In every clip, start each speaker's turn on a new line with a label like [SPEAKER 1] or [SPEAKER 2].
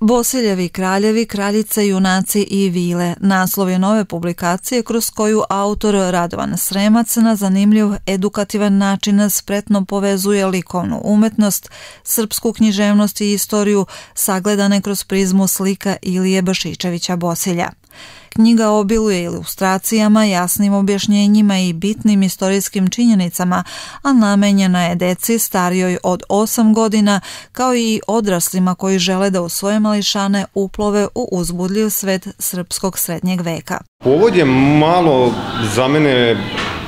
[SPEAKER 1] Bosiljevi kraljevi, kraljice, junaci i vile. Naslov je nove publikacije kroz koju autor Radovan Sremac na zanimljiv edukativan način spretno povezuje likovnu umetnost, srpsku književnost i istoriju sagledane kroz prizmu slika Ilije Bašičevića Bosilja. Knjiga obiluje ilustracijama, jasnim objašnjenjima i bitnim istorijskim činjenicama, a namenjena je deci starijoj od 8 godina, kao i odraslima koji žele da u svoje mališane uplove u uzbudljiv svet srpskog srednjeg veka.
[SPEAKER 2] Povod je malo za mene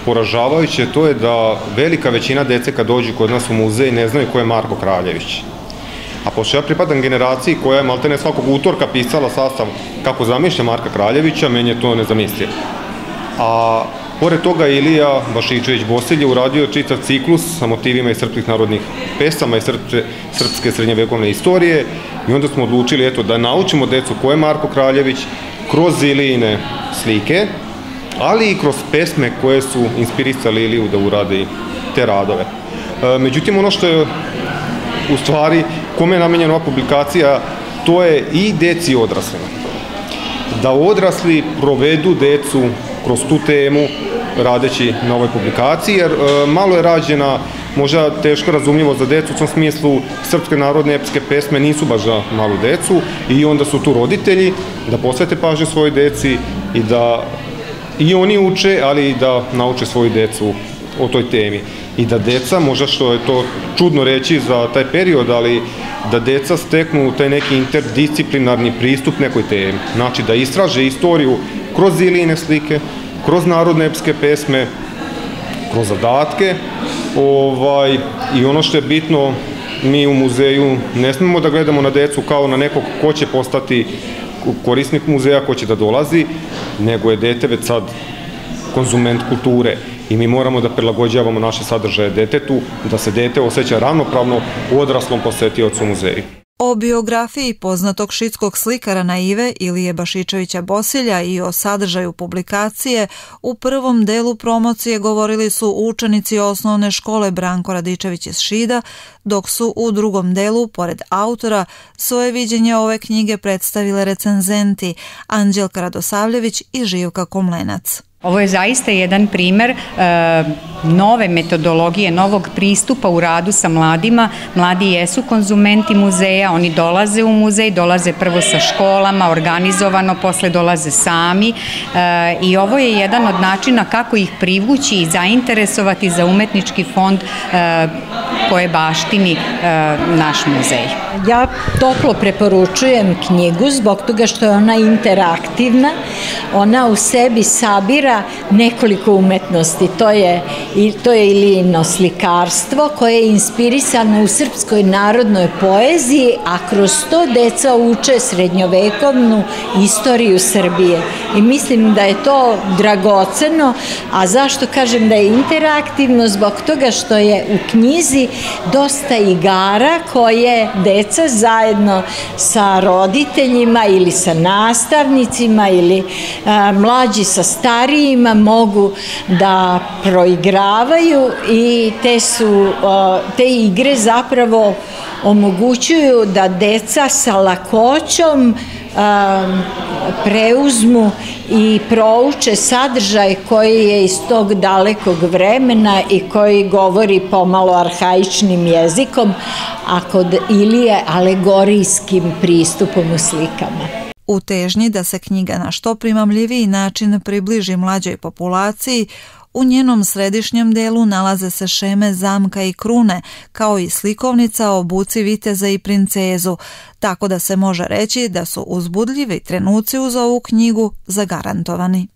[SPEAKER 2] poražavajuće, to je da velika većina dece kad dođu kod nas u muzej ne znaju ko je Marko Kraljević. A pošto ja pripadam generaciji koja je maltene svakog utorka pisala sastav kako zamišlja Marka Kraljevića, meni je to nezamislivo. A pored toga Ilija Bašičević Bosilj je uradio čitav ciklus sa motivima iz srpskih narodnih pesama i srpske, srpske srednjevekovne istorije i onda smo odlučili eto, da naučimo decu ko je Marko Kraljević kroz Ilijine slike, ali i kroz pesme koje su inspirisali Iliju da uradi te radove. E, međutim, ono što je u stvari kome je namenjena ova publikacija, to je i deci i odraslima. Da odrasli provedu decu kroz tu temu radeći na ovoj publikaciji, jer e, malo je rađena možda teško razumljivo za decu, u tom smislu srpske narodne epske pesme nisu baš za malu decu i onda su tu roditelji da posvete pažnje svojoj deci i da i oni uče, ali i da nauče svoju decu o toj temi i da deca, možda što je to čudno reći za taj period, ali da deca steknu taj neki interdisciplinarni pristup nekoj temi. Znači da istraže istoriju kroz iline slike, kroz narodne epske pesme, kroz zadatke ovaj, i ono što je bitno, mi u muzeju ne smemo da gledamo na decu kao na nekog ko će postati korisnik muzeja, ko će da dolazi, nego je dete već sad konzument kulture i mi moramo da prilagođavamo naše sadržaje detetu, da se dete osjeća ravnopravno u odraslom posetiocu muzeju.
[SPEAKER 1] O biografiji poznatog šitskog slikara naive Ilije Bašičevića Bosilja i o sadržaju publikacije u prvom delu promocije govorili su učenici osnovne škole Branko Radičević iz Šida, dok su u drugom delu, pored autora, svoje viđenje ove knjige predstavile recenzenti Anđelka Radosavljević i Živka Komlenac.
[SPEAKER 3] Ovo je zaista jedan primer e, nove metodologije, novog pristupa u radu sa mladima. Mladi jesu konzumenti muzeja, oni dolaze u muzej, dolaze prvo sa školama, organizovano, posle dolaze sami e, i ovo je jedan od načina kako ih privući i zainteresovati za umetnički fond e, koje baštini e, naš muzej.
[SPEAKER 4] Ja toplo preporučujem knjigu zbog toga što je ona interaktivna, ona u sebi sabira nekoliko umetnosti, to je, i, to je Ilijino slikarstvo koje je inspirisano u srpskoj narodnoj poeziji, a kroz to deca uče srednjovekovnu istoriju Srbije. I mislim da je to dragoceno, a zašto kažem da je interaktivno? Zbog toga što je u knjizi dosta igara koje deca zajedno sa roditeljima ili sa nastavnicima ili a, mlađi sa starijima mogu da proigravaju i te su te igre zapravo omogućuju da deca sa lakoćom preuzmu i prouče sadržaj koji je iz tog dalekog vremena i koji govori pomalo arhaičnim jezikom, a kod Ilije alegorijskim pristupom u slikama.
[SPEAKER 1] U težnji da se knjiga na što primamljiviji način približi mlađoj populaciji, U njenom središnjem delu nalaze se šeme zamka i krune, kao i slikovnica o buci viteza i princezu, tako da se može reći da su uzbudljivi trenuci uz ovu knjigu zagarantovani.